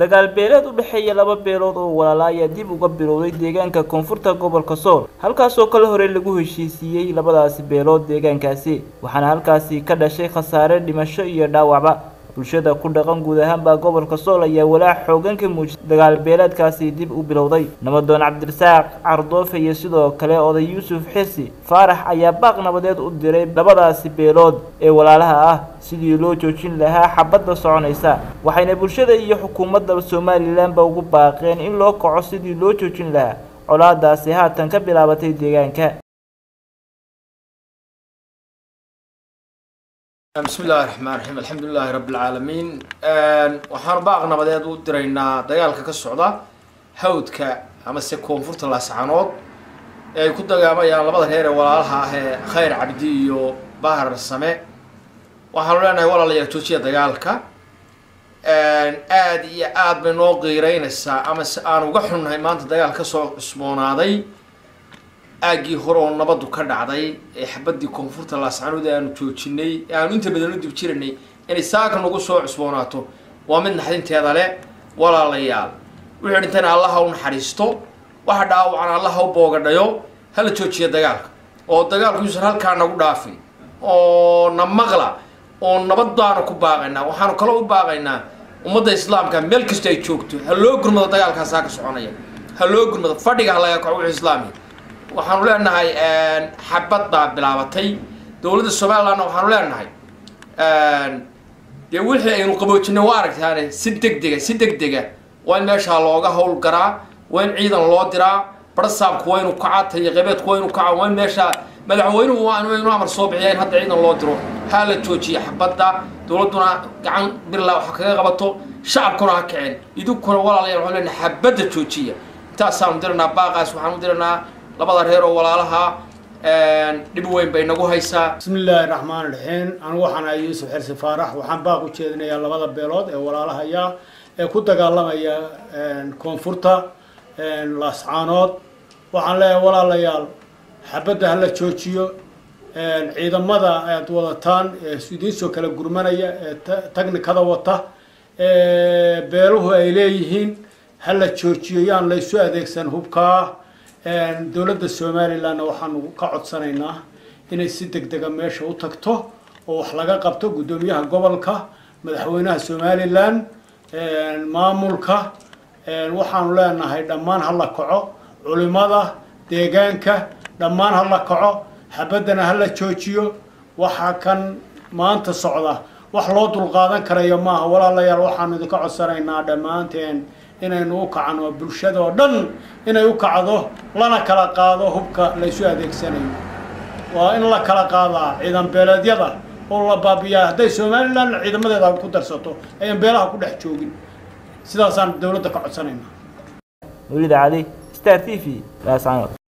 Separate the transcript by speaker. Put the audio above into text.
Speaker 1: dagaal beeleed u dhexeeya laba beelood oo walaala ayaa dib uga bilowday deegaanka koonfurta gobolka sool. Halkaasoo kale hore lagu heshiisiiyey labadaasi beelood deegaankaasi waxaana halkaasi ka dhashay khasaare dhimasho iyo dhaawacba bulshada ku dhaqan guud ahaanbaa gobolka sool ayaa walaac xoogan ka muujisay dagaal beeleedkaasi dib u bilowday. Nabadoon cabdirasaaq cardoofe iyo sidoo kale oday yuusuf xirsi faarax ayaa baaq nabadeed u diray labadaasi beelood ee walaalaha ah. Sidii loo joojin lahaa xabadda soconaysa waxayna bulshada iyo xukuumadda somalilanba ugu baaqeen in loo kaco sidii loo joojin lahaa colaadaasi haatan ka bilaabatay deegaanka
Speaker 2: bismi illaahi raxmaan raxiim alxamdu lilaahi rabbi alcaalamiin waxaanu baaq nabadeed u diraynaa dagaalka ka socda hawdka amase koonfurta laascanood ee ay ku dagaamayaan labada reer ee walaalaha ah ee khayr cabdi iyo bahar same. Waxaanu leenahay walaalayaal joojiya dagaalka. Aada iyo aad bay noo qiireynaysaa amase aan uga xunnahay maanta dagaal ka soo cusboonaaday aaggii hore oo nabadu ka dhacday ee xabadii koonfurta laascanood aanu joojinay ee aanu inta badan u dib jiranay inay saaka nagu soo cusboonaato waa mid naxdinteeda leh walaalayaal. Wixii dhintayna allaha u naxariisto waxa dhaawacan allaha u boogadhayo hala joojiya dagaalka. Oo dagaalku yuusan halkaa nagu dhaafin oo na maqla oo nabad baanu ku baaqaynaa waxaanu kaloo u baaqaynaa ummadda islaamka meel kasta ay joogto ha loo gurmado dagaalkaa saaka soconaya ha loo gurmado fadhiga ha laga kaco islaamiya waxaanu leenahay xabad baa bilaabatay. Dowladda somalilandna waxaanu leenahay dee wixii aynu qaboojinay waa aragtaane si deg dega si deg dega waa in meeshaa looga hawl garaa waa in ciidan loo diraa barsaabku waa inu kacaa tayaqabeedku waa inu kacaa waa in meeshaa madaxweynuhu waa inu amar soo bixiya in hadda ciidan loo diro. Ha la joojiya xabadda dowladduna gacan birla waxa kaga qabato shacabkuna ha kaceen idinkuna walaalayaal waxaan leenahay xabadda joojiya. Intaasaanu diranaa baaqaas waxaanu diranaa labada reer oo walaalaha dhib weyn bay nagu haysaa.
Speaker 3: Bismi illaahi raxmaan raxiim anigu waxaan ahay yuusuf xirsi faarax. Waxaan baaq u jeedinayaa labada beelood ee walaalahaya ee ku dagaalamaya koonfurta laascaanood waxaan leeyahay walaalayaal xabadda hala joojiyo. Ciidamada aad wadataan ee idiinsoo kala gurmanaya ee tagnikada wata beeluhu ay leeyihiin hala joojiyo yaan laysu adeegsan hubkaa dowladda somalilandna waxaanu ka codsanaynaa inay si deg dega meesha u tagto oo wax laga qabto guddoomiyaha gobolka madaxweynaha somalilan maamulka. Waxaanu leenahay dhammaan hala kaco culimada deegaanka dhammaan hala kaco xabaddana hala joojiyo. Waxa kan maanta socda wax loo dulqaadan karayo maaha walaalayaal waxaanu idinka codsanaynaa dhammaanteen inaynu u kacno bulshada oo dhan inay u kacdo lana kala qaado hubka laysu adeegsanayo. Waa in la kala qaadaa ciidan beeleedyada oo la baabiyaa. Hadday somaliland ciidamadeeda ku darsato ayaan beelaha ku dhex joogin. Sidaasaan dowladda ka codsanaynaa